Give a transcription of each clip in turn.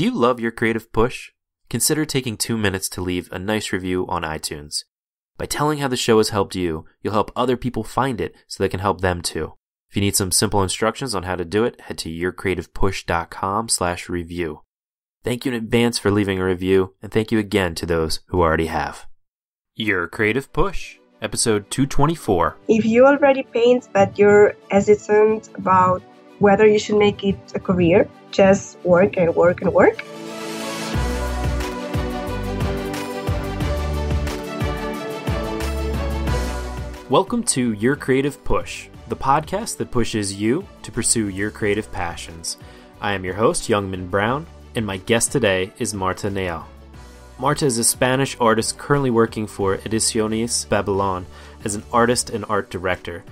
Do you love your creative push? Consider taking two minutes to leave a nice review on iTunes. By telling how the show has helped you, you'll help other people find it so they can help them too. If you need some simple instructions on how to do it, head to yourcreativepush.com slash review. Thank you in advance for leaving a review, and thank you again to those who already have. Your Creative Push, episode 224. If you already paint but you're hesitant about whether you should make it a career, just work and work and work. Welcome to Your Creative Push, the podcast that pushes you to pursue your creative passions. I am your host, Youngman Brown, and my guest today is Marta Nael. Marta is a Spanish artist currently working for Ediciones Babylon as an artist and art director.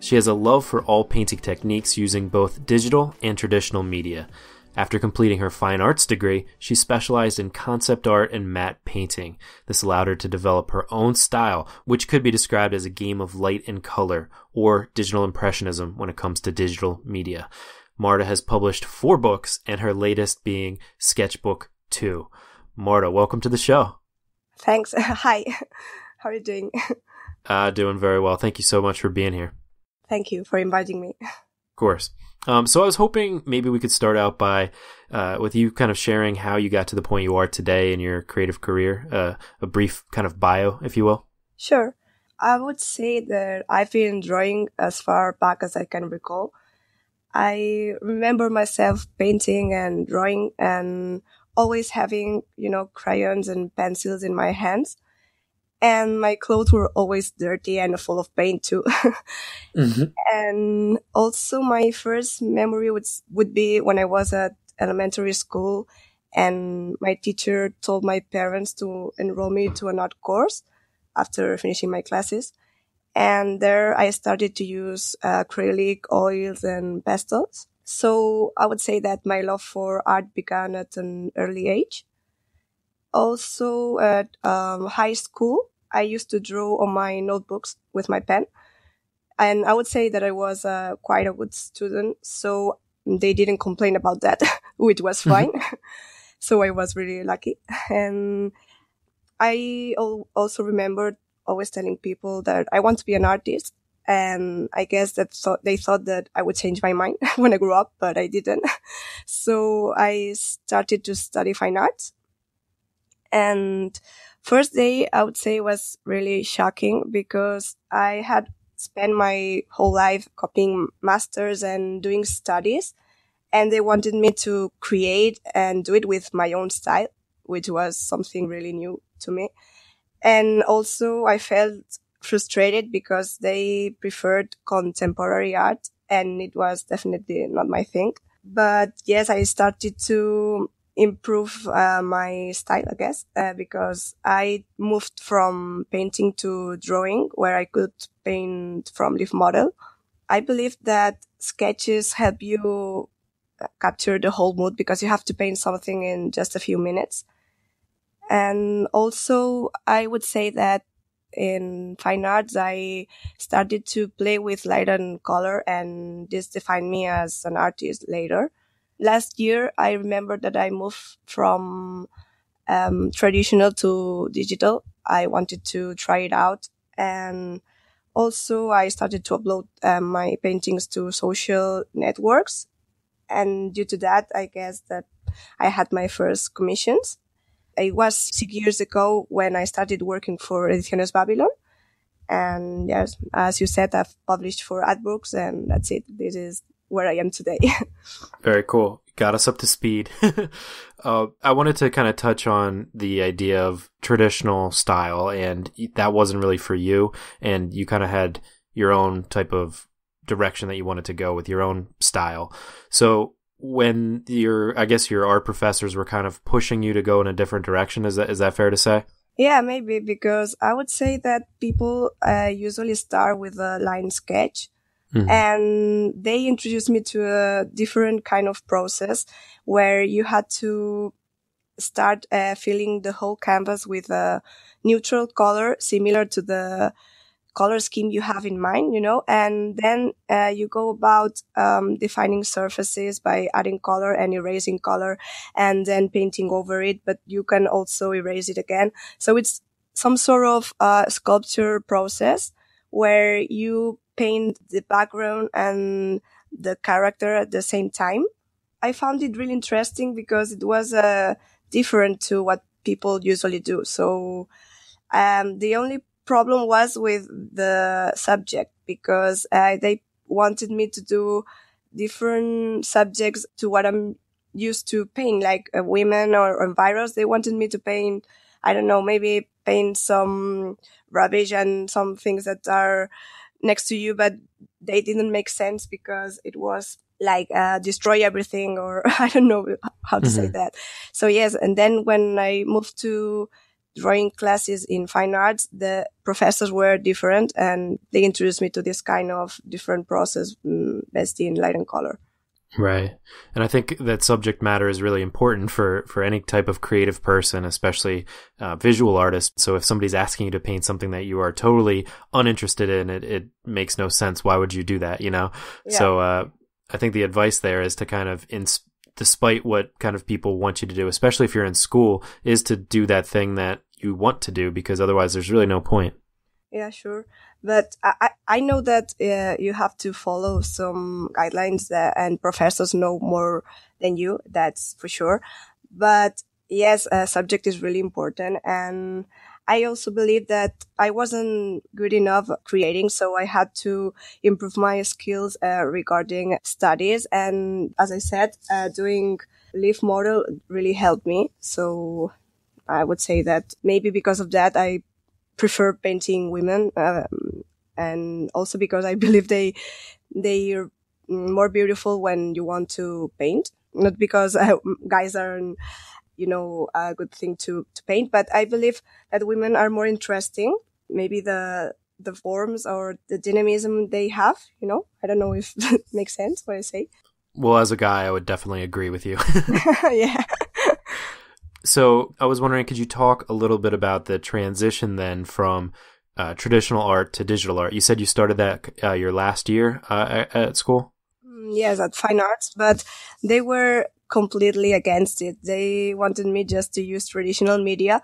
She has a love for all painting techniques using both digital and traditional media. After completing her fine arts degree, she specialized in concept art and matte painting. This allowed her to develop her own style, which could be described as a game of light and color, or digital impressionism when it comes to digital media. Marta has published four books, and her latest being Sketchbook 2. Marta, welcome to the show. Thanks. Hi. How are you doing? Uh, doing very well. Thank you so much for being here. Thank you for inviting me. Of course. Um, so I was hoping maybe we could start out by uh, with you kind of sharing how you got to the point you are today in your creative career, uh, a brief kind of bio, if you will. Sure. I would say that I've been drawing as far back as I can recall. I remember myself painting and drawing and always having, you know, crayons and pencils in my hands and my clothes were always dirty and full of paint too. mm-hmm. And also my first memory would, would be when I was at elementary school and my teacher told my parents to enroll me to an art course after finishing my classes. And there I started to use uh, acrylic oils and pastels. So I would say that my love for art began at an early age also at um, high school, I used to draw on my notebooks with my pen. And I would say that I was uh, quite a good student. So they didn't complain about that, which was mm-hmm. fine. so I was really lucky. And I also remember always telling people that I want to be an artist. And I guess that thought, they thought that I would change my mind when I grew up, but I didn't. So I started to study fine arts and first day, I would say was really shocking because I had spent my whole life copying masters and doing studies. And they wanted me to create and do it with my own style, which was something really new to me. And also I felt frustrated because they preferred contemporary art and it was definitely not my thing. But yes, I started to improve uh, my style, I guess, uh, because I moved from painting to drawing where I could paint from live model. I believe that sketches help you uh, capture the whole mood because you have to paint something in just a few minutes. And also I would say that in fine arts, I started to play with light and color and this defined me as an artist later last year, I remember that I moved from um, traditional to digital. I wanted to try it out. And also I started to upload um, my paintings to social networks. And due to that, I guess that I had my first commissions. It was six years ago when I started working for Ediciones Babylon. And yes, as you said, I've published for art books and that's it. This is where I am today. Very cool. Got us up to speed. uh, I wanted to kind of touch on the idea of traditional style, and that wasn't really for you, and you kind of had your own type of direction that you wanted to go with your own style. So when your, I guess your art professors were kind of pushing you to go in a different direction, is that is that fair to say? Yeah, maybe because I would say that people uh, usually start with a line sketch Mm-hmm. And they introduced me to a different kind of process where you had to start uh, filling the whole canvas with a neutral color similar to the color scheme you have in mind, you know, and then uh, you go about um, defining surfaces by adding color and erasing color and then painting over it, but you can also erase it again. So it's some sort of uh, sculpture process where you paint the background and the character at the same time. I found it really interesting because it was uh, different to what people usually do. So um, the only problem was with the subject because uh, they wanted me to do different subjects to what I'm used to paint, like uh, women or, or virus. They wanted me to paint, I don't know, maybe paint some rubbish and some things that are next to you, but they didn't make sense because it was like uh, destroy everything or I don't know how to mm-hmm. say that. So yes, and then when I moved to drawing classes in fine arts, the professors were different and they introduced me to this kind of different process um, based in light and color. Right. And I think that subject matter is really important for, for any type of creative person, especially uh, visual artists. So if somebody's asking you to paint something that you are totally uninterested in, it, it makes no sense. Why would you do that? You know? Yeah. So, uh, I think the advice there is to kind of ins- despite what kind of people want you to do, especially if you're in school, is to do that thing that you want to do because otherwise there's really no point. Yeah, sure. But I, I know that uh, you have to follow some guidelines that, and professors know more than you. That's for sure. But yes, a subject is really important. And I also believe that I wasn't good enough creating. So I had to improve my skills uh, regarding studies. And as I said, uh, doing leaf model really helped me. So I would say that maybe because of that, I prefer painting women, um, and also because I believe they they are more beautiful when you want to paint. Not because uh, guys are, you know, a good thing to to paint, but I believe that women are more interesting. Maybe the the forms or the dynamism they have. You know, I don't know if that makes sense what I say. Well, as a guy, I would definitely agree with you. yeah. So I was wondering, could you talk a little bit about the transition then from uh, traditional art to digital art? You said you started that uh, your last year uh, at school. Mm, yes, at Fine Arts, but they were completely against it. They wanted me just to use traditional media.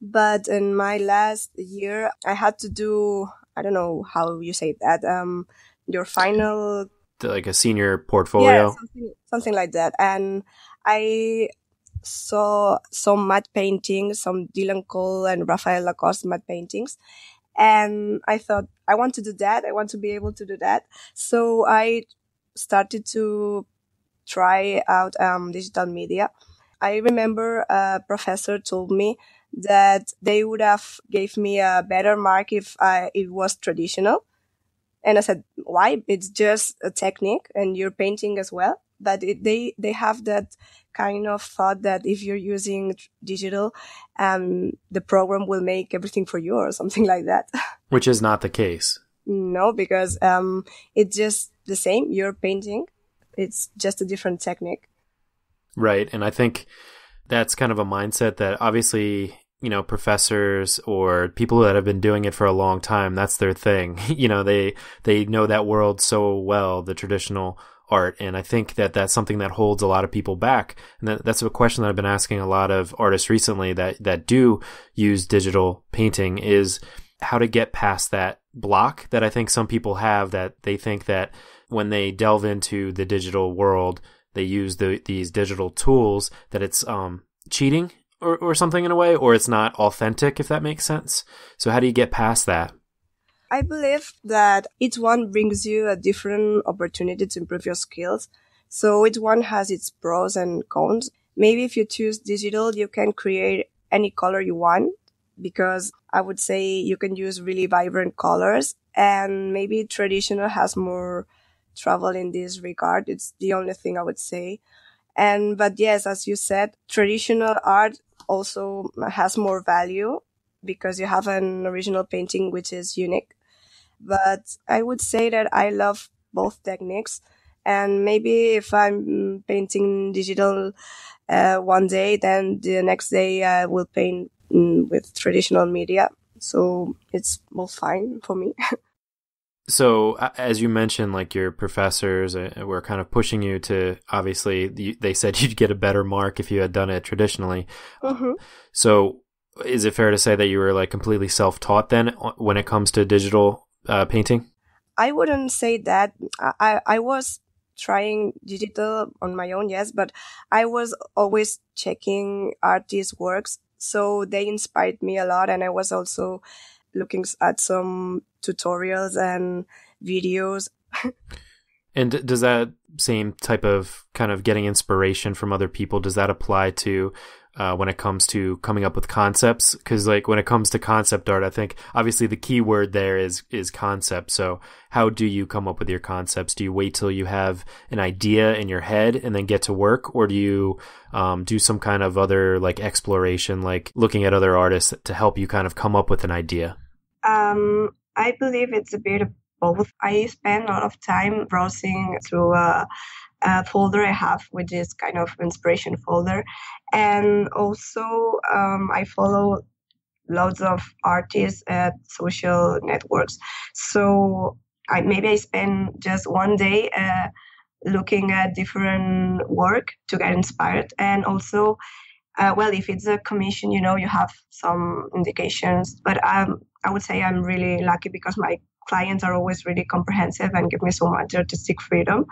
But in my last year, I had to do, I don't know how you say that, um, your final. Like a senior portfolio? Yeah, something, something like that. And I saw some matte paintings, some Dylan Cole and Raphael Lacoste matte paintings. And I thought, I want to do that. I want to be able to do that. So I started to try out um, digital media. I remember a professor told me that they would have gave me a better mark if I, it was traditional. And I said, why? It's just a technique and you're painting as well. But it, they, they have that kind of thought that if you're using digital, um, the program will make everything for you or something like that. Which is not the case. No, because um, it's just the same. You're painting. It's just a different technique. Right. And I think that's kind of a mindset that obviously you know professors or people that have been doing it for a long time that's their thing you know they they know that world so well the traditional art. And I think that that's something that holds a lot of people back. And that, that's a question that I've been asking a lot of artists recently that, that do use digital painting is how to get past that block that I think some people have that they think that when they delve into the digital world, they use the, these digital tools that it's, um, cheating or, or something in a way, or it's not authentic, if that makes sense. So how do you get past that? I believe that each one brings you a different opportunity to improve your skills. So each one has its pros and cons. Maybe if you choose digital, you can create any color you want because I would say you can use really vibrant colors and maybe traditional has more trouble in this regard. It's the only thing I would say. And, but yes, as you said, traditional art also has more value because you have an original painting which is unique. But I would say that I love both techniques. And maybe if I'm painting digital uh, one day, then the next day I will paint mm, with traditional media. So it's both fine for me. so as you mentioned, like your professors uh, were kind of pushing you to, obviously they said you'd get a better mark if you had done it traditionally. Mm-hmm. So is it fair to say that you were like completely self-taught then when it comes to digital uh, painting? I wouldn't say that. I, I was trying digital on my own, yes, but I was always checking artists' works. So they inspired me a lot. And I was also looking at some tutorials and videos. and does that same type of kind of getting inspiration from other people, does that apply to uh, when it comes to coming up with concepts because like when it comes to concept art i think obviously the key word there is is concept. So how do you come up with your concepts? Do you wait till you have an idea in your head and then get to work? Or do you um, do some kind of other like exploration like looking at other artists to help you kind of come up with an idea? Um, i believe it's a bit of both. I spend a lot of time browsing through uh, uh, folder I have, which is kind of inspiration folder. And also, um, I follow loads of artists at social networks. So I, maybe I spend just one day uh, looking at different work to get inspired. And also, uh, well, if it's a commission, you know, you have some indications. But um, I would say I'm really lucky because my clients are always really comprehensive and give me so much artistic freedom.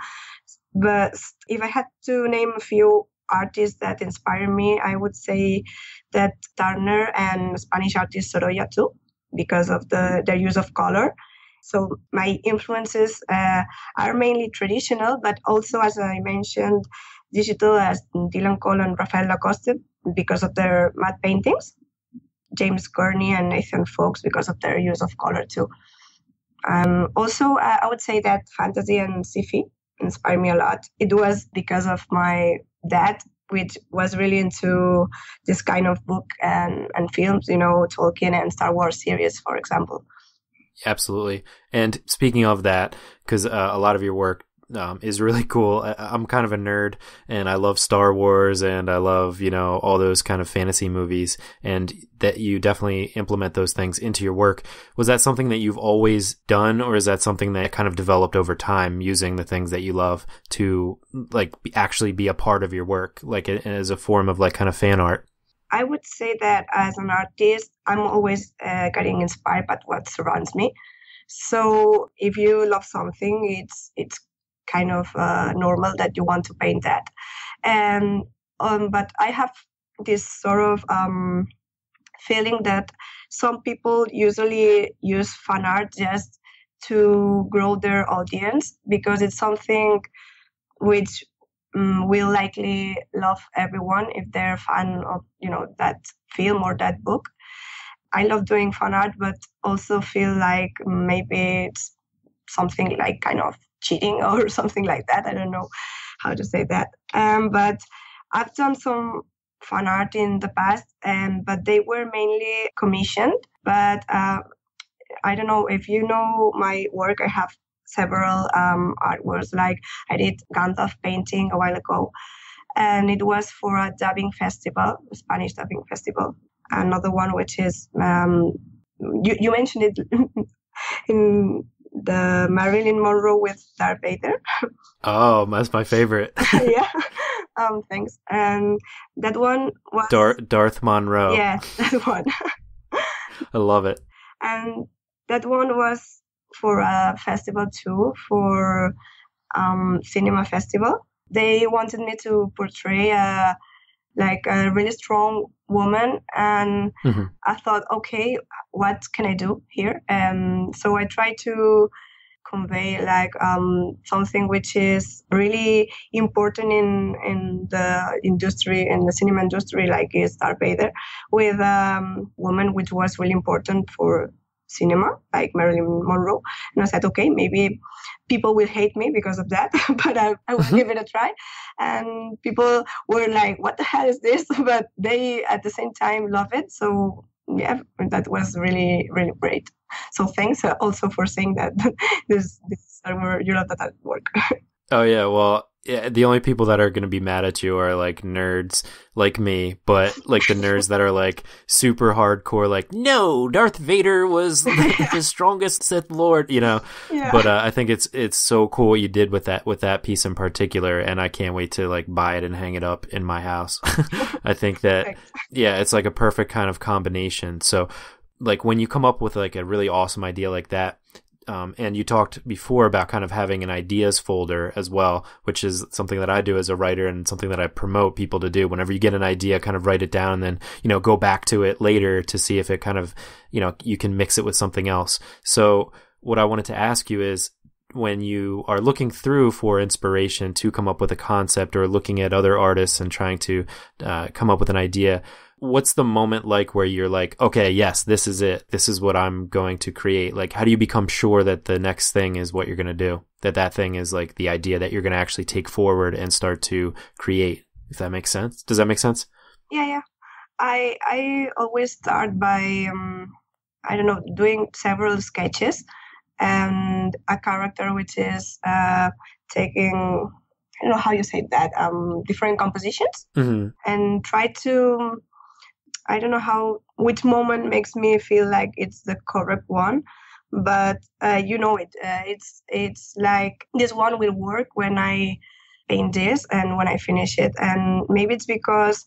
But if I had to name a few artists that inspire me, I would say that Turner and Spanish artist Sorolla too, because of the their use of color. So my influences uh, are mainly traditional, but also, as I mentioned, digital as Dylan Cole and Raphael Lacoste because of their matte paintings. James Gurney and Nathan Fox because of their use of color too. Um, also, uh, I would say that fantasy and sci-fi inspired me a lot. It was because of my dad, which was really into this kind of book and, and films, you know, Tolkien and Star Wars series, for example. Absolutely. And speaking of that, because uh, a lot of your work um, is really cool. I, am kind of a nerd and I love Star Wars and I love, you know, all those kind of fantasy movies and that you definitely implement those things into your work. Was that something that you've always done or is that something that kind of developed over time using the things that you love to like actually be a part of your work, like as a form of like kind of fan art? I would say that as an artist, I'm always uh, getting inspired by what surrounds me. So if you love something, it's it's kind of uh, normal that you want to paint that. And um, but I have this sort of um, feeling that some people usually use fan art just to grow their audience because it's something which um, will likely love everyone if they're a fan of you know that film or that book. I love doing fan art, but also feel like maybe it's something like kind of cheating or something like that. I don't know how to say that. Um, but I've done some fan art in the past, and um, but they were mainly commissioned. But uh, I don't know if you know my work. I have several um, artworks. Like I did Gandalf painting a while ago, and it was for a dubbing festival, a Spanish dubbing festival. Another one which is um, you, you mentioned it in the Marilyn Monroe with Darth Vader. Oh, that's my favorite. yeah. Um, thanks. And that one was Dar- Darth Monroe. Yeah, that one. I love it. And that one was for a festival too, for um, cinema festival. They wanted me to portray a like a really strong woman and mm-hmm. i thought okay what can i do here and so i tried to convey like um, something which is really important in in the industry in the cinema industry like is Darth Vader with a um, woman which was really important for cinema like Marilyn Monroe and I said okay maybe people will hate me because of that, but I, I will mm-hmm. give it a try. And people were like, what the hell is this? But they at the same time love it. So yeah, that was really, really great. So thanks uh, also for saying that this, this server, you love that at work. oh yeah. Well, yeah, the only people that are going to be mad at you are like nerds like me, but like the nerds that are like super hardcore, like, no, Darth Vader was the strongest Sith Lord, you know. Yeah. But uh, I think it's it's so cool what you did with that with that piece in particular, and I can't wait to like buy it and hang it up in my house. I think that yeah, it's like a perfect kind of combination. So like when you come up with like a really awesome idea like that um, and you talked before about kind of having an ideas folder as well, which is something that I do as a writer and something that I promote people to do. Whenever you get an idea, kind of write it down and then, you know, go back to it later to see if it kind of, you know, you can mix it with something else. So what I wanted to ask you is, when you are looking through for inspiration to come up with a concept or looking at other artists and trying to uh, come up with an idea, what's the moment like where you're like, okay, yes, this is it. This is what I'm going to create. Like, how do you become sure that the next thing is what you're going to do? That that thing is like the idea that you're going to actually take forward and start to create. If that makes sense. Does that make sense? Yeah, yeah. I I always start by um, I don't know doing several sketches and a character which is uh, taking I don't know how you say that um, different compositions mm-hmm. and try to I don't know how which moment makes me feel like it's the correct one, but uh, you know it. Uh, it's it's like this one will work when I paint this and when I finish it, and maybe it's because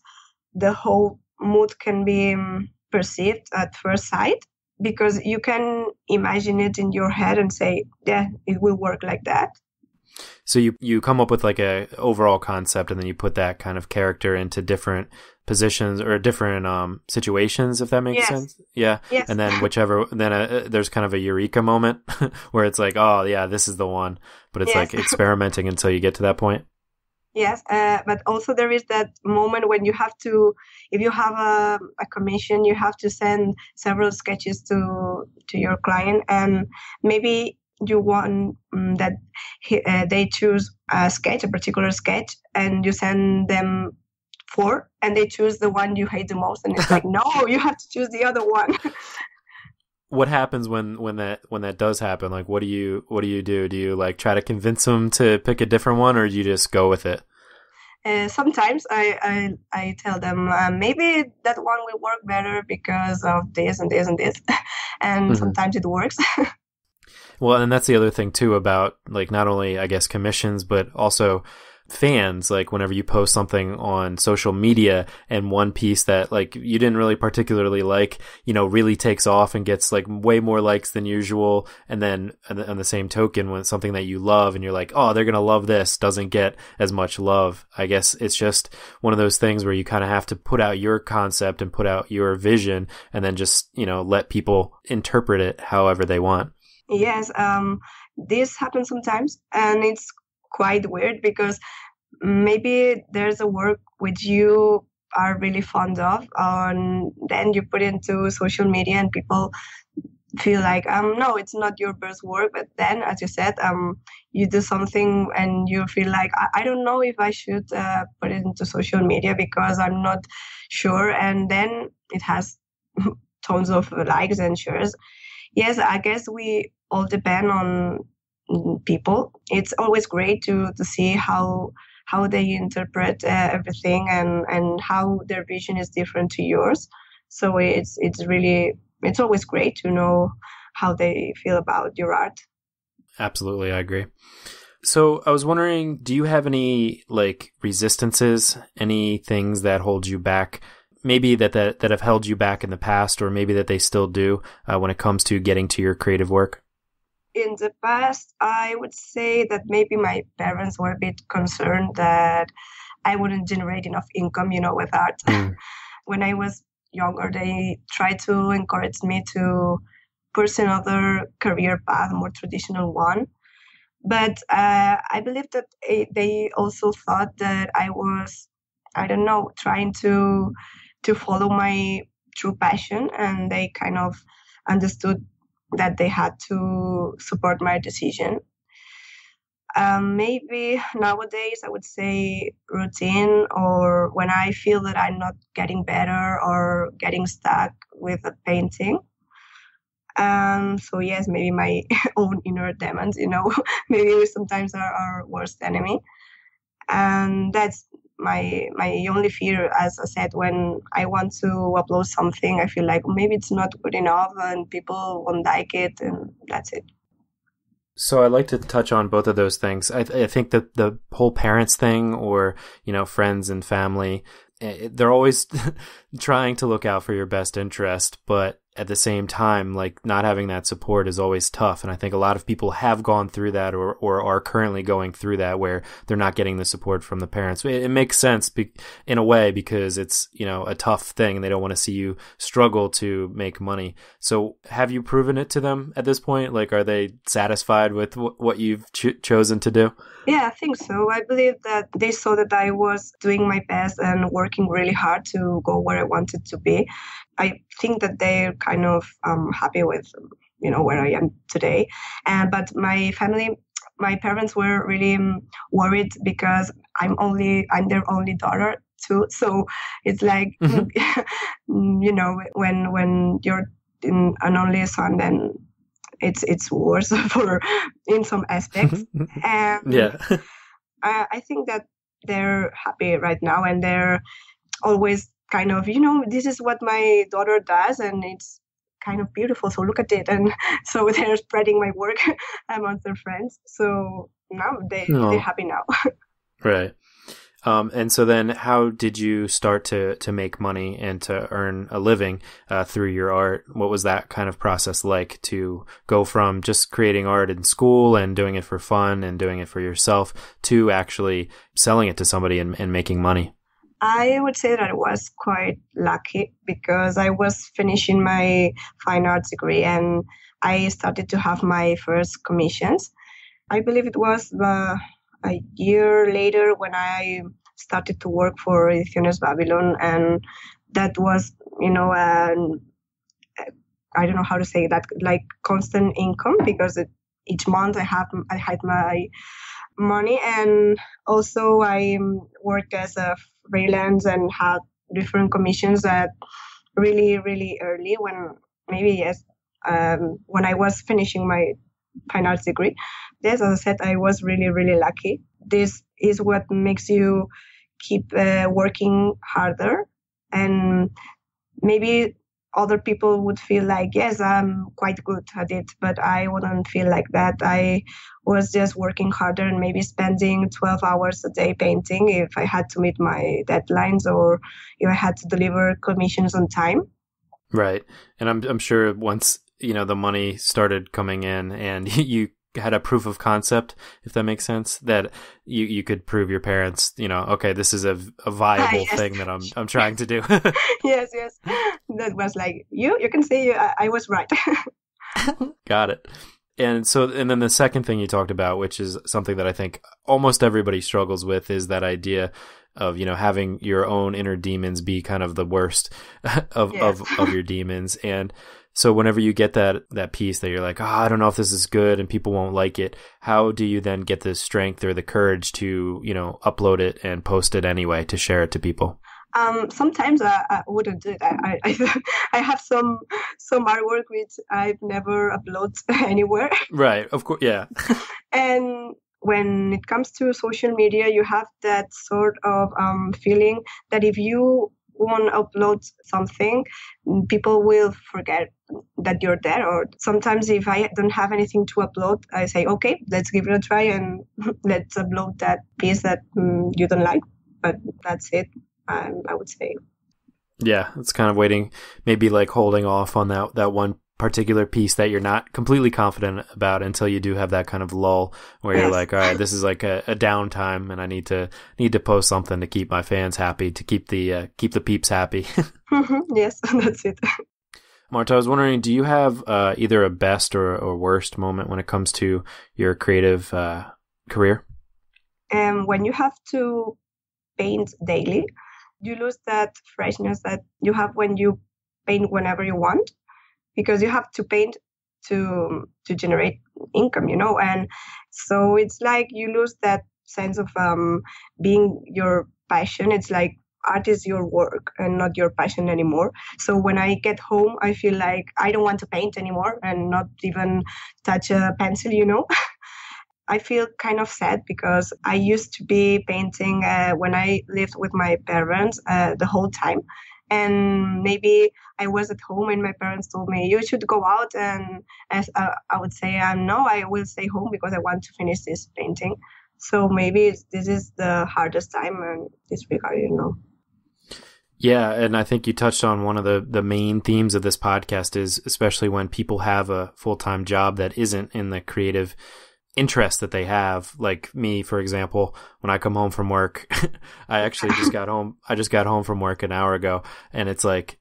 the whole mood can be um, perceived at first sight because you can imagine it in your head and say, yeah, it will work like that. So you you come up with like a overall concept and then you put that kind of character into different positions or different um situations if that makes yes. sense yeah yes. and then whichever then a, uh, there's kind of a eureka moment where it's like oh yeah this is the one but it's yes. like experimenting until you get to that point yes uh, but also there is that moment when you have to if you have a, a commission you have to send several sketches to to your client and maybe you want um, that he, uh, they choose a sketch a particular sketch and you send them four and they choose the one you hate the most and it's like no you have to choose the other one what happens when when that when that does happen like what do you what do you do do you like try to convince them to pick a different one or do you just go with it uh, sometimes I, I I tell them uh, maybe that one will work better because of this and this and this, and mm-hmm. sometimes it works. Well, and that's the other thing too about like not only I guess commissions but also fans. Like whenever you post something on social media and one piece that like you didn't really particularly like you know really takes off and gets like way more likes than usual and then on the same token when something that you love and you're like oh they're gonna love this doesn't get as much love. I guess it's just one of those things where you kind of have to put out your concept and put out your vision and then just you know let people interpret it however they want yes um this happens sometimes and it's quite weird because maybe there's a work which you are really fond of and then you put it into social media and people feel like um no it's not your best work but then as you said um you do something and you feel like i, I don't know if i should uh, put it into social media because i'm not sure and then it has tons of likes and shares yes i guess we all depend on people. It's always great to to see how how they interpret uh, everything and and how their vision is different to yours. So it's it's really it's always great to know how they feel about your art. Absolutely, I agree. So I was wondering, do you have any like resistances, any things that hold you back? Maybe that, that that have held you back in the past, or maybe that they still do uh, when it comes to getting to your creative work in the past, I would say that maybe my parents were a bit concerned that I wouldn't generate enough income, you know, with art. Mm. when I was younger, they tried to encourage me to pursue another career path, more traditional one. But uh, I believe that they also thought that I was, I don't know, trying to to follow my true passion, and they kind of understood that they had to support my decision. Um, maybe nowadays I would say routine, or when I feel that I'm not getting better or getting stuck with a painting. Um, so yes, maybe my own inner demons, you know, maybe we sometimes are our worst enemy. and that's my my only fear as i said when i want to upload something i feel like maybe it's not good enough and people won't like it and that's it so I'd like to touch on both of those things. I, th- I think that the whole parents thing, or you know, friends and family, eh, they're always trying to look out for your best interest, but at the same time, like not having that support is always tough. And I think a lot of people have gone through that or, or are currently going through that where they're not getting the support from the parents. It, it makes sense be, in a way because it's, you know, a tough thing and they don't want to see you struggle to make money. So have you proven it to them at this point? Like, are they satisfied with w- what you've ch- chosen to do? Yeah, I think so. I believe that they saw that I was doing my best and working really hard to go where I wanted to be. I think that they're kind of um, happy with you know where I am today. And but my family, my parents were really um, worried because I'm only I'm their only daughter too. So it's like mm-hmm. you know when when you're an only son, then it's it's worse for in some aspects. and yeah, I, I think that they're happy right now and they're always kind of you know this is what my daughter does and it's kind of beautiful so look at it and so they're spreading my work amongst their friends so now they, oh. they're happy now right um, and so then how did you start to, to make money and to earn a living uh, through your art? What was that kind of process like to go from just creating art in school and doing it for fun and doing it for yourself to actually selling it to somebody and, and making money? I would say that I was quite lucky because I was finishing my fine arts degree and I started to have my first commissions. I believe it was a year later when I started to work for Ediciones Babylon, and that was, you know, an, I don't know how to say that, like constant income because it, each month I have I had my money and also I worked as a freelance and had different commissions at really really early when maybe yes um, when I was finishing my fine arts degree. Yes, as I said, I was really really lucky. This is what makes you keep uh, working harder and maybe other people would feel like yes i'm quite good at it but i wouldn't feel like that. I was just working harder and maybe spending 12 hours a day painting if i had to meet my deadlines or if i had to deliver commissions on time. Right. And i'm, I'm sure once you know the money started coming in and you had a proof of concept, if that makes sense, that you, you could prove your parents, you know, okay, this is a, a viable yes. thing that I'm I'm trying to do. yes, yes, that was like you. You can say I, I was right. Got it. And so, and then the second thing you talked about, which is something that I think almost everybody struggles with, is that idea of you know having your own inner demons be kind of the worst of yes. of of your demons and so whenever you get that that piece that you're like, oh, I don't know if this is good and people won't like it, how do you then get the strength or the courage to you know upload it and post it anyway to share it to people? Um, sometimes I, I, wouldn't do it. I, I, I have some some artwork which I've never uploaded anywhere. Right. Of course. Yeah. and when it comes to social media, you have that sort of um, feeling that if you want to upload something, people will forget that you're there. Or sometimes if I don't have anything to upload, I say, okay, let's give it a try and let's upload that piece that um, you don't like. But that's it, um, I would say. Yeah, it's kind of waiting, maybe like holding off on that that one particular piece that you're not completely confident about until you do have that kind of lull where you're like, all right, this is like a, a downtime and I need to need to post something to keep my fans happy, to keep the uh, keep the peeps happy. Mm-hmm. yes, that's it. Marta, I was wondering, do you have uh, either a best or, or worst moment when it comes to your creative uh, career? Um, when you have to paint daily, you lose that freshness that you have when you paint whenever you want because you have to paint to to generate income you know? And so it's like you lose that sense of um, being your passion. It's like art is your work and not your passion anymore. So when i get home i feel like i don't want to paint anymore and not even touch a pencil you know? I feel kind of sad because I used to be painting uh, when I lived with my parents uh, the whole time. And maybe I was at home and my parents told me, you should go out. And as uh, I would say, um, no, I will stay home because I want to finish this painting. So maybe this is the hardest time in this regard, you know. Yeah, and I think you touched on one of the the main themes of this podcast is especially when people have a full-time job that isn't in the creative interest that they have. Like me, for example, when I come home from work, I actually just got home. I just got home from work an hour ago, and it's like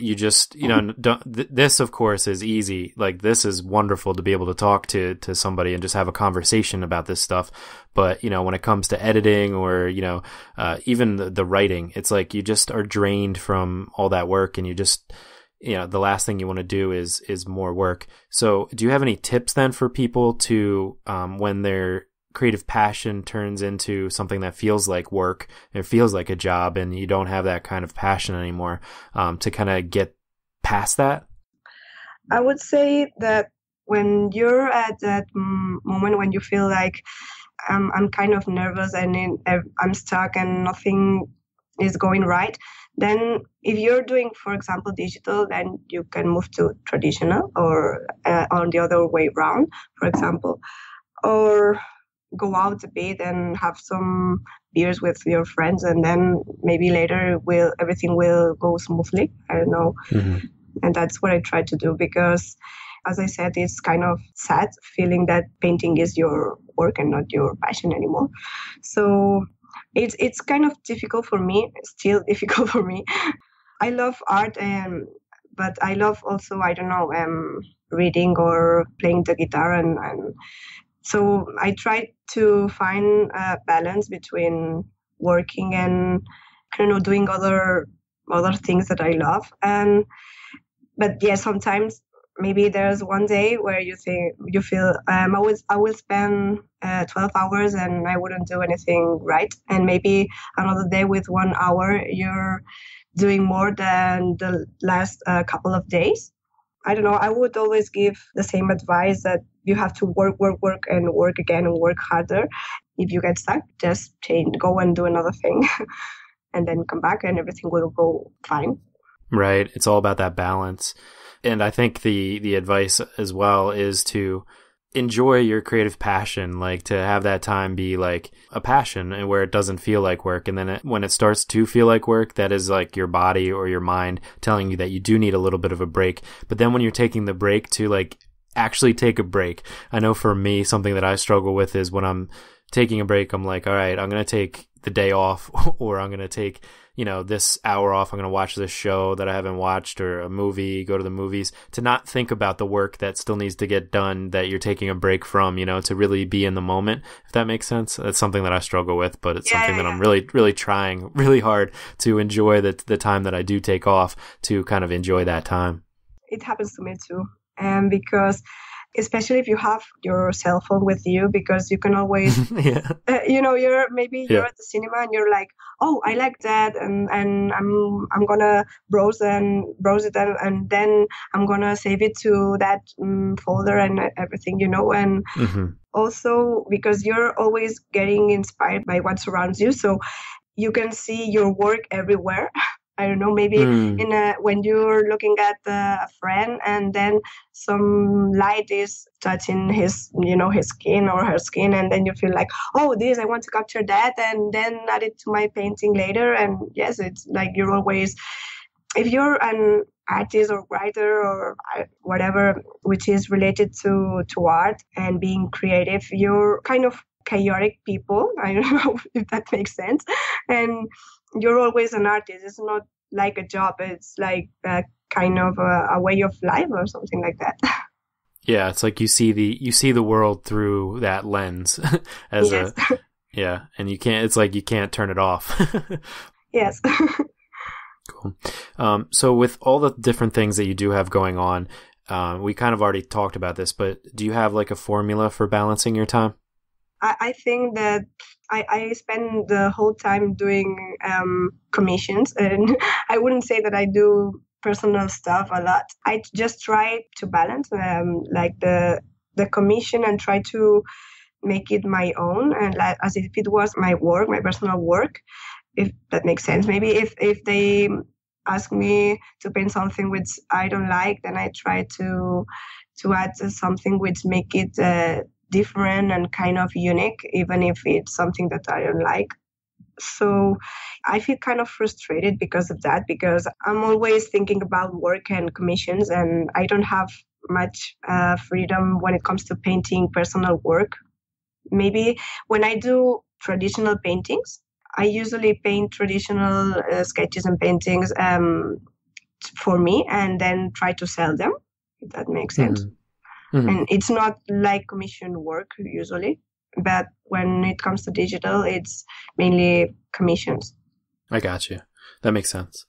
you, just you know th- this of course is easy like this is wonderful to be able to talk to to somebody and just have a conversation about this stuff but you know when it comes to editing or you know uh, even the, the writing it's like you just are drained from all that work and you just you know the last thing you want to do is is more work. So do you have any tips then for people to um, when their creative passion turns into something that feels like work it feels like a job and you don't have that kind of passion anymore um, to kind of get past that? I would say that when you're at that moment when you feel like um, i'm kind of nervous and in, i'm stuck and nothing is going right then if you're doing for example digital then you can move to traditional or uh, on the other way around for example. Or go out a bit and have some beers with your friends and then maybe later will everything will go smoothly i don't know. Mm-hmm. and that's what i try to do because as i said it's kind of sad feeling that painting is your work and not your passion anymore. So it's it's kind of difficult for me still difficult for me i love art and but i love also i don't know um reading or playing the guitar and, and so I try to find a balance between working and you know doing other other things that I love. And but yeah, sometimes maybe there's one day where you think you feel um, I will I will spend uh, 12 hours and I wouldn't do anything right, and maybe another day with one hour you're doing more than the last uh, couple of days. I don't know. I would always give the same advice that you have to work, work, work, and work again and work harder. If you get stuck, just change, go and do another thing, and then come back, and everything will go fine. Right. It's all about that balance, and I think the the advice as well is to enjoy your creative passion like to have that time be like a passion and where it doesn't feel like work and then it, when it starts to feel like work that is like your body or your mind telling you that you do need a little bit of a break but then when you're taking the break to like actually take a break. I know for me, something that I struggle with is when I'm taking a break, I'm like, all right, I'm going to take the day off or I'm going to take, you know, this hour off. I'm going to watch this show that I haven't watched or a movie, go to the movies to not think about the work that still needs to get done that you're taking a break from, you know, to really be in the moment, if that makes sense. That's something that I struggle with, but it's yeah, something yeah, that yeah. I'm really, really trying really hard to enjoy the, the time that I do take off to kind of enjoy that time. It happens to me too and because especially if you have your cell phone with you because you can always yeah. uh, you know you're maybe you're at the cinema and you're like oh i like that and and i'm i'm gonna browse and browse it and, and then i'm gonna save it to that um, folder and everything you know and mm-hmm. also because you're always getting inspired by what surrounds you so you can see your work everywhere I don't know, maybe mm. in a, when you're looking at a friend and then some light is touching his, you know, his skin or her skin, and then you feel like, oh, this I want to capture that, and then add it to my painting later. And yes, it's like you're always, if you're an artist or writer or uh, whatever which is related to to art and being creative, you're kind of chaotic people. I don't know if that makes sense, and you're always an artist. It's not like a job. It's like a kind of a, a way of life or something like that. Yeah, it's like you see the you see the world through that lens as yes. a yeah, and you can't. It's like you can't turn it off. yes. cool. Um, so with all the different things that you do have going on, uh, we kind of already talked about this, but do you have like a formula for balancing your time? I, I think that I, I spend the whole time doing um, commissions, and I wouldn't say that I do personal stuff a lot. I just try to balance um, like the the commission and try to make it my own and like, as if it was my work, my personal work, if that makes sense. Maybe if, if they ask me to paint something which I don't like, then I try to to add something which make it uh, different and kind of unique, even if it's something that I don't like. So I feel kind of frustrated because of that, because I'm always thinking about work and commissions, and I don't have much uh, freedom when it comes to painting personal work. Maybe when I do traditional paintings, I usually paint traditional uh, sketches and paintings um, for me and then try to sell them, if that makes sense. Mm-hmm. Mm-hmm. And it's not like commission work usually, but when it comes to digital, it's mainly commissions. I got you. That makes sense.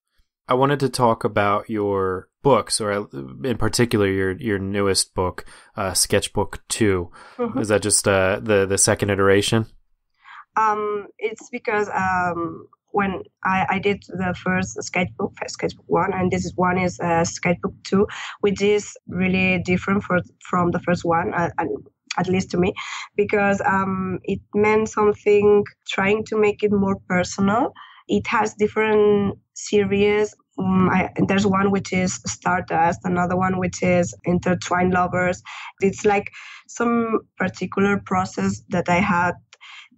I wanted to talk about your books, or in particular your your newest book, uh, Sketchbook 2 mm-hmm. Is that just uh, the the second iteration? Um, it's because um, when I, I did the first sketchbook, sketchbook one, and this is one is uh, sketchbook two, which is really different for, from the first one, uh, at least to me, because um, it meant something trying to make it more personal. It has different series. Um, I, there's one which is Stardust, another one which is Intertwined Lovers. It's like some particular process that I had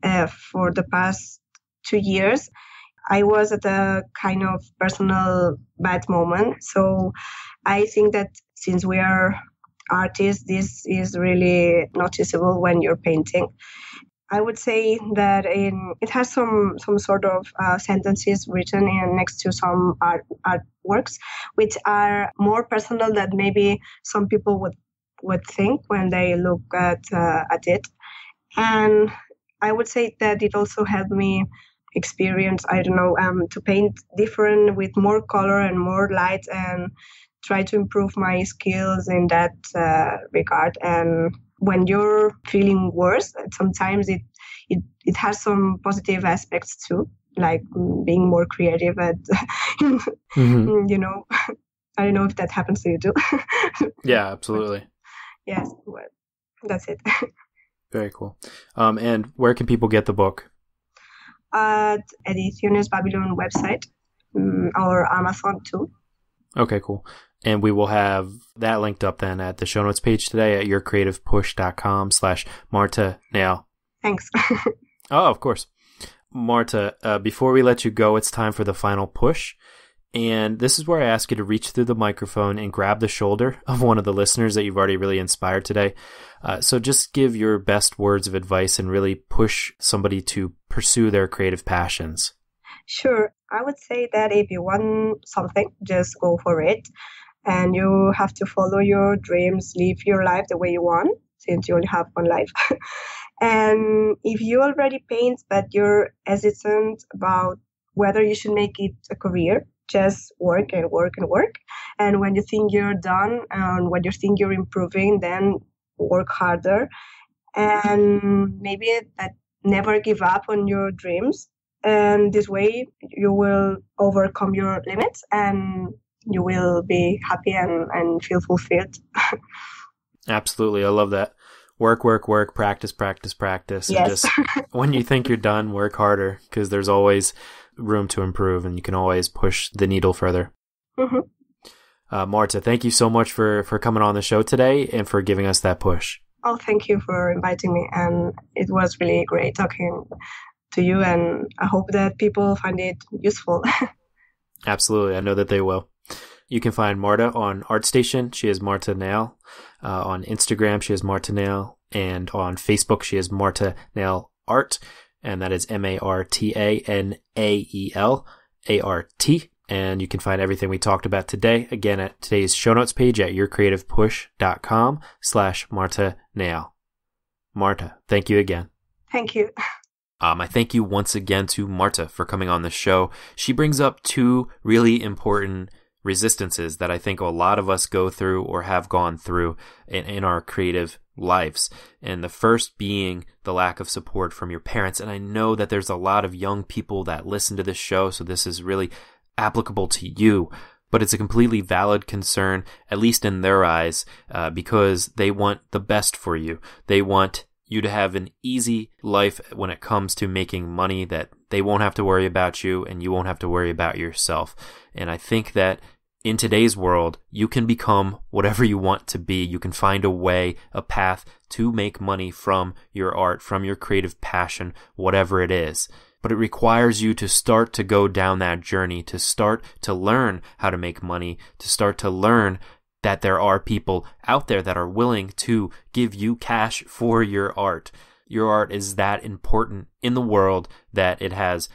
uh, for the past two years. I was at a kind of personal bad moment. So I think that since we are artists, this is really noticeable when you're painting. I would say that in, it has some some sort of uh, sentences written in next to some art artworks, which are more personal than maybe some people would would think when they look at uh, at it. And I would say that it also helped me experience, I don't know, um, to paint different with more color and more light and try to improve my skills in that uh, regard. And when you're feeling worse, sometimes it, it, it has some positive aspects too, like being more creative and, mm-hmm. you know, I don't know if that happens to you too. yeah, absolutely. yes, well, that's it. Very cool. Um, and where can people get the book? At Ediciones Babylon website um, or Amazon too. Okay, cool. And we will have that linked up then at the show notes page today at yourcreativepush.com slash Marta Nael. Thanks. oh, of course. Marta, uh, before we let you go, it's time for the final push. And this is where I ask you to reach through the microphone and grab the shoulder of one of the listeners that you've already really inspired today. Uh, so just give your best words of advice and really push somebody to pursue their creative passions. Sure. I would say that if you want something, just go for it. And you have to follow your dreams, live your life the way you want, since you only have one life. and if you already paint, but you're hesitant about whether you should make it a career, just work and work and work. And when you think you're done and when you think you're improving, then work harder. And maybe that never give up on your dreams. And this way you will overcome your limits and you will be happy and, and feel fulfilled. Absolutely. I love that. Work, work, work, practice, practice, practice. Yes. And just when you think you're done, work harder because there's always room to improve and you can always push the needle further. Mm-hmm. Uh, Marta, thank you so much for, for coming on the show today and for giving us that push. Oh, thank you for inviting me. And it was really great talking to you. And I hope that people find it useful. Absolutely. I know that they will. You can find Marta on ArtStation. She is Marta Nael. Uh, on Instagram, she is Marta Nael. And on Facebook, she is Marta Nael Art and that is M A R T A N A E L A R T. And you can find everything we talked about today again at today's show notes page at yourcreativepush.com slash Marta Nael. Marta, thank you again. Thank you. Um, I thank you once again to Marta for coming on the show. She brings up two really important resistances that I think a lot of us go through or have gone through in, in our creative lives. And the first being the lack of support from your parents. And I know that there's a lot of young people that listen to this show, so this is really applicable to you. But it's a completely valid concern, at least in their eyes, uh, because they want the best for you. They want you to have an easy life when it comes to making money that they won't have to worry about you and you won't have to worry about yourself. And I think that in today's world, you can become whatever you want to be. You can find a way, a path to make money from your art, from your creative passion, whatever it is. But it requires you to start to go down that journey, to start to learn how to make money, to start to learn that there are people out there that are willing to give you cash for your art. Your art is that important in the world that it has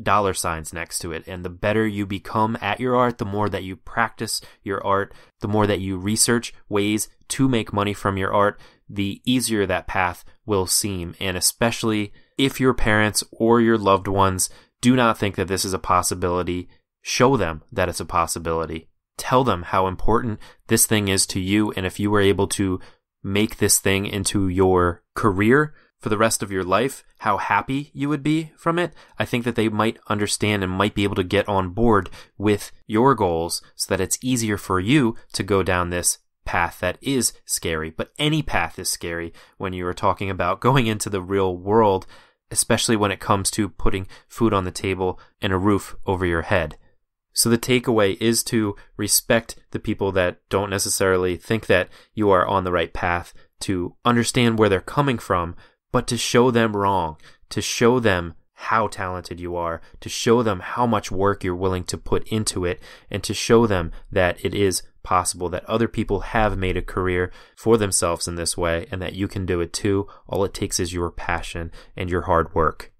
dollar signs next to it. And the better you become at your art, the more that you practice your art, the more that you research ways to make money from your art, the easier that path will seem. And especially if your parents or your loved ones do not think that this is a possibility, show them that it's a possibility. Tell them how important this thing is to you. And if you were able to make this thing into your career, for the rest of your life, how happy you would be from it, I think that they might understand and might be able to get on board with your goals so that it's easier for you to go down this path that is scary. But any path is scary when you are talking about going into the real world, especially when it comes to putting food on the table and a roof over your head. So the takeaway is to respect the people that don't necessarily think that you are on the right path, to understand where they're coming from, but to show them wrong, to show them how talented you are, to show them how much work you're willing to put into it, and to show them that it is possible, that other people have made a career for themselves in this way, and that you can do it too. All it takes is your passion and your hard work.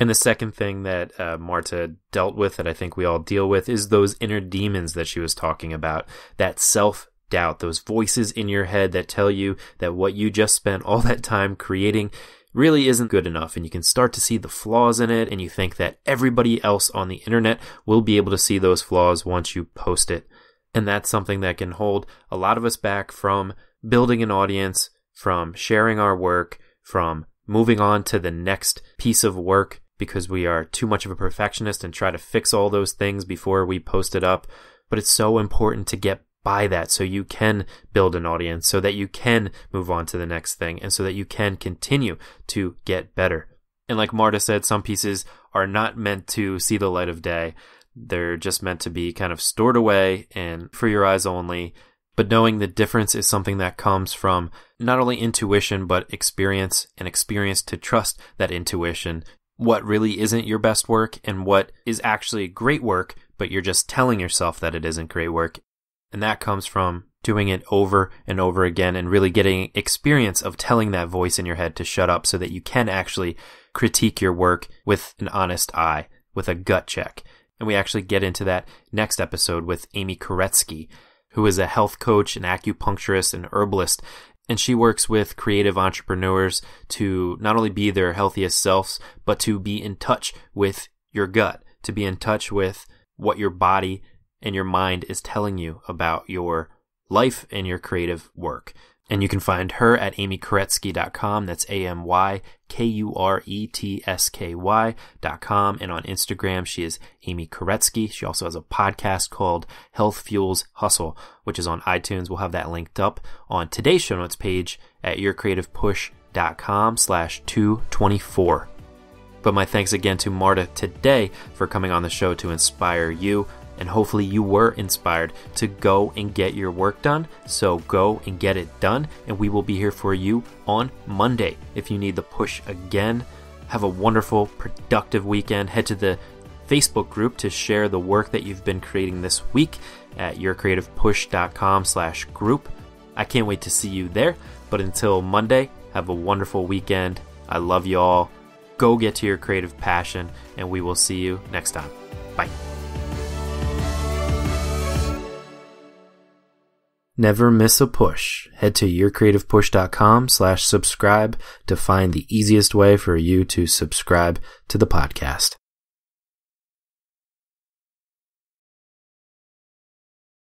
And the second thing that uh, Marta dealt with that I think we all deal with is those inner demons that she was talking about, that self doubt, those voices in your head that tell you that what you just spent all that time creating really isn't good enough and you can start to see the flaws in it and you think that everybody else on the internet will be able to see those flaws once you post it. And that's something that can hold a lot of us back from building an audience, from sharing our work, from moving on to the next piece of work because we are too much of a perfectionist and try to fix all those things before we post it up. But it's so important to get by that so you can build an audience, so that you can move on to the next thing, and so that you can continue to get better. And like Marta said, some pieces are not meant to see the light of day. They're just meant to be kind of stored away and for your eyes only. But knowing the difference is something that comes from not only intuition, but experience and experience to trust that intuition. What really isn't your best work and what is actually great work, but you're just telling yourself that it isn't great work and that comes from doing it over and over again and really getting experience of telling that voice in your head to shut up so that you can actually critique your work with an honest eye, with a gut check. And we actually get into that next episode with Amy Kuretsky, who is a health coach, an acupuncturist, and herbalist. And she works with creative entrepreneurs to not only be their healthiest selves, but to be in touch with your gut, to be in touch with what your body and your mind is telling you about your life and your creative work. And you can find her at amykuretsky.com. That's A M Y K U R E T S K Y.com. And on Instagram, she is Amy Kuretsky. She also has a podcast called Health Fuels Hustle, which is on iTunes. We'll have that linked up on today's show notes page at yourcreativepush.com slash 224. But my thanks again to Marta today for coming on the show to inspire you and hopefully you were inspired to go and get your work done. So go and get it done, and we will be here for you on Monday. If you need the push again, have a wonderful, productive weekend. Head to the Facebook group to share the work that you've been creating this week at yourcreativepush.com slash group. I can't wait to see you there. But until Monday, have a wonderful weekend. I love you all. Go get to your creative passion, and we will see you next time. Bye. Never miss a push. Head to yourcreativepush.com slash subscribe to find the easiest way for you to subscribe to the podcast.